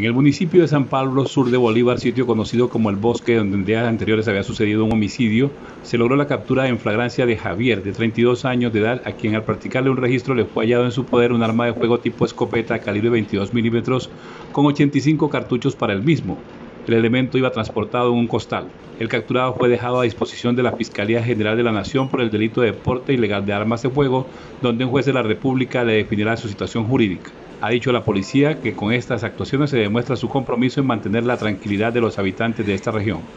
En el municipio de San Pablo, sur de Bolívar, sitio conocido como el bosque donde en días anteriores había sucedido un homicidio, se logró la captura en flagrancia de Javier, de 32 años de edad, a quien al practicarle un registro le fue hallado en su poder un arma de fuego tipo escopeta calibre 22 milímetros con 85 cartuchos para el mismo. El elemento iba transportado en un costal. El capturado fue dejado a disposición de la Fiscalía General de la Nación por el delito de porte ilegal de armas de fuego, donde un juez de la República le definirá su situación jurídica. Ha dicho la policía que con estas actuaciones se demuestra su compromiso en mantener la tranquilidad de los habitantes de esta región.